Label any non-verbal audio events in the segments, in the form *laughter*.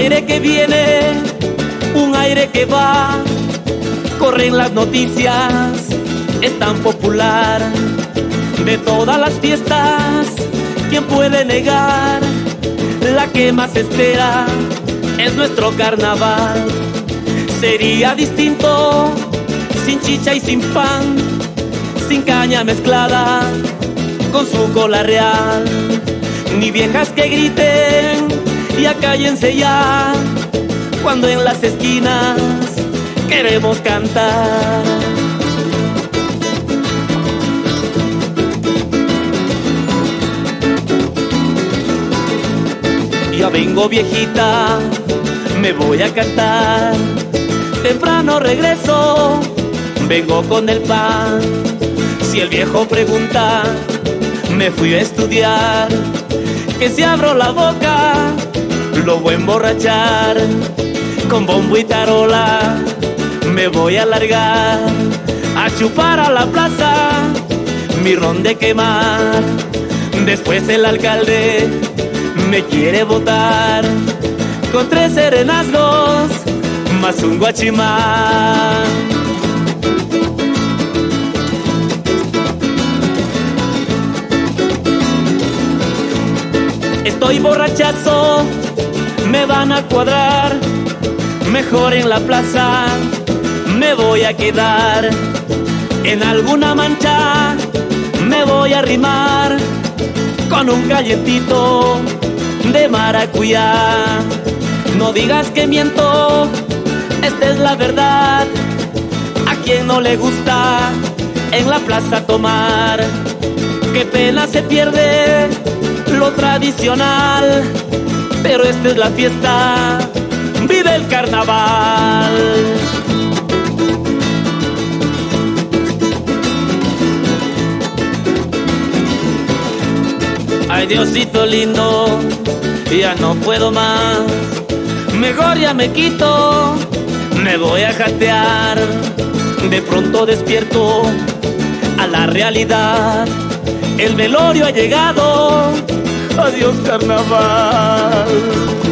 aire que viene, un aire que va, corren las noticias, es tan popular. De todas las fiestas, ¿quién puede negar? La que más espera es nuestro carnaval. Sería distinto sin chicha y sin pan, sin caña mezclada con su cola real. Ni viejas que griten y acállense ya cuando en las esquinas queremos cantar. Ya vengo viejita, me voy a cantar. Temprano regreso, vengo con el pan. Si el viejo pregunta, me fui a estudiar. Que si abro la boca, lo voy a emborrachar. Con bombo y tarola, me voy a largar. A chupar a la plaza, mi ron de quemar. Después el alcalde me quiere votar con tres serenazgos más un guachimán. Estoy borrachazo, me van a cuadrar, mejor en la plaza me voy a quedar. En alguna mancha me voy a arrimar con un galletito de maracuyá. No digas que miento, esta es la verdad. A quien no le gusta en la plaza tomar, qué pena se pierde lo tradicional. Pero esta es la fiesta, vive el carnaval. Ay Diosito lindo, ya no puedo más. Mejor ya me quito, me voy a jatear. De pronto despierto a la realidad. El velorio ha llegado. Adiós carnaval.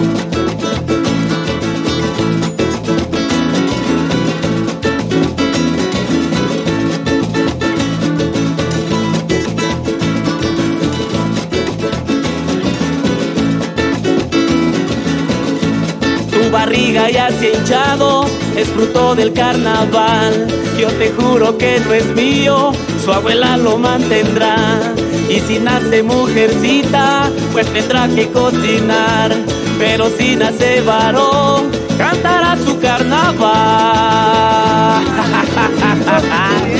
barriga ya se hinchado, es fruto del carnaval. Yo te juro que no es mío, su abuela lo mantendrá. Y si nace mujercita, pues tendrá que cocinar. Pero si nace varón, cantará su carnaval. *laughs*